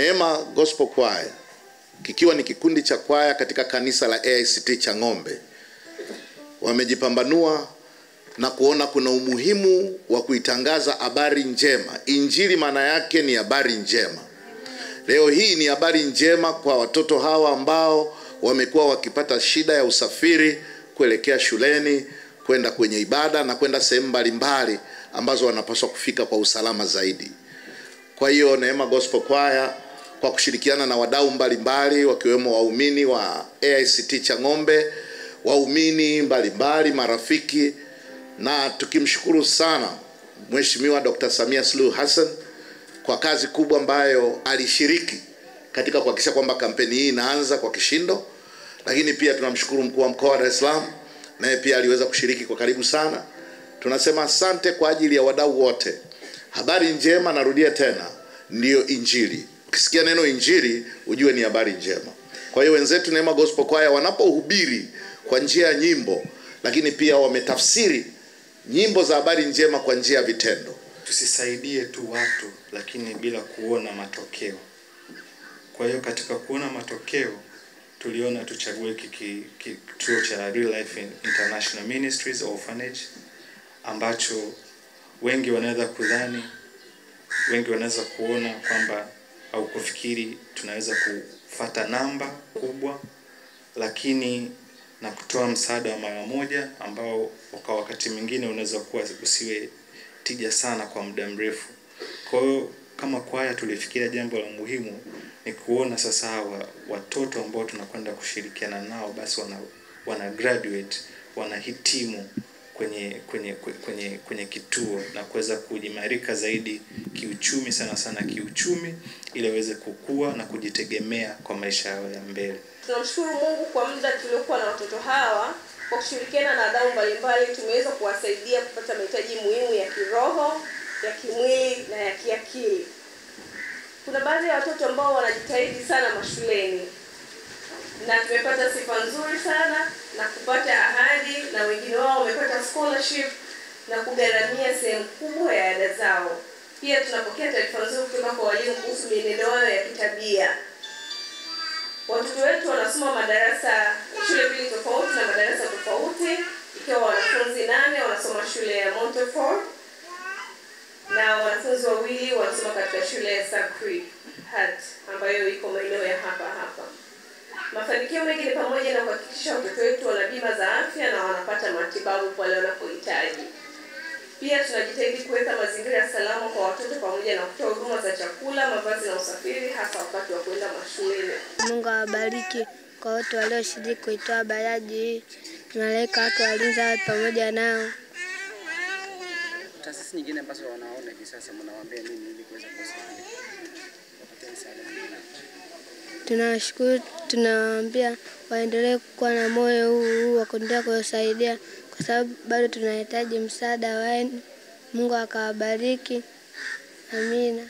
Neema Gospel Choir kikiwa ni kikundi cha kwaya katika kanisa la AICT cha ng'ombe wamejipambanua na kuona kuna umuhimu wa kuitangaza habari njema. Injili maana yake ni habari njema. Leo hii ni habari njema kwa watoto hawa ambao wamekuwa wakipata shida ya usafiri kuelekea shuleni, kwenda kwenye ibada na kwenda sehemu mbalimbali ambazo wanapaswa kufika kwa usalama zaidi. Kwa hiyo Neema Gospel Choir kwa kushirikiana na wadau mbalimbali wakiwemo waumini wa AICT Chang'ombe, waumini mbalimbali, marafiki na tukimshukuru sana Mheshimiwa Dr. Samia Suluhu Hassan kwa kazi kubwa ambayo alishiriki katika kuhakikisha kwamba kampeni hii inaanza kwa kishindo, lakini pia tunamshukuru mkuu wa mkoa wa Dar es Salaam, naye pia aliweza kushiriki kwa karibu sana. Tunasema asante kwa ajili ya wadau wote. Habari njema, narudia tena, ndiyo Injili. Ukisikia neno Injili ujue ni habari njema. Kwa hiyo wenzetu Neema Gospel Choir wanapohubiri kwa njia ya nyimbo, lakini pia wametafsiri nyimbo za habari njema kwa njia ya vitendo. Tusisaidie tu watu lakini bila kuona matokeo. Kwa hiyo katika kuona matokeo tuliona tuchague kituo cha Real Life International Ministries Orphanage ambacho wengi wanaweza kudhani, wengi wanaweza kuona kwamba au kufikiri tunaweza kufata namba kubwa, lakini na kutoa msaada wa mara moja ambao kwa wakati mwingine unaweza kuwa usiwe tija sana kwa muda mrefu. Kwa hiyo kama kwaya tulifikiria jambo la muhimu ni kuona sasa hawa watoto ambao tunakwenda kushirikiana nao basi wana, wana graduate wanahitimu kwenye kwenye kwenye kwenye kituo na kuweza kujimarika zaidi kiuchumi, sana sana kiuchumi, ili aweze kukua na kujitegemea kwa maisha yao ya mbele. Tunamshukuru Mungu kwa muda tuliokuwa na watoto hawa, kwa kushirikiana na wadau mbalimbali tumeweza kuwasaidia kupata mahitaji muhimu ya kiroho, ya kimwili na ya kiakili. Kuna baadhi ya watoto ambao wanajitahidi sana mashuleni na tumepata sifa nzuri sana na kupata ahadi, na wengine wao wamepata scholarship na kugharamia sehemu kubwa ya ada zao. Pia tunapokea taarifa nzuri kutoka kwa walimu kuhusu mienendo yao ya kitabia. Watoto wetu wanasoma madarasa shule mbili tofauti na madarasa tofauti, ikiwa wanafunzi nane wanasoma shule ya Montfort na wanafunzi wawili wanasoma katika shule ya Sacred Heart ambayo iko maeneo ya hapa hapa. Mafanikio mengi ni pamoja na kuhakikisha watoto wetu wana bima za matibabu pale wanapohitaji. Pia tunajitahidi kuweka mazingira salama kwa watoto pamoja na kutoa huduma za chakula, mavazi na usafiri hasa wakati wa kwenda mashuleni. Mungu awabariki kwa wote walioshiriki kuitoa baraji hii. Malaika wake walinzi awe pamoja nao. taasisi nyingine ambazo wanaona hivi sasa mnawaambia nini ili kuweza kuwasaidia kuwapatia? Tunawashukuru, tunawaambia waendelee kuwa na moyo huu huu wa kuendelea kuwasaidia, kwa sababu bado tunahitaji msaada wenu. Mungu akawabariki. Amina.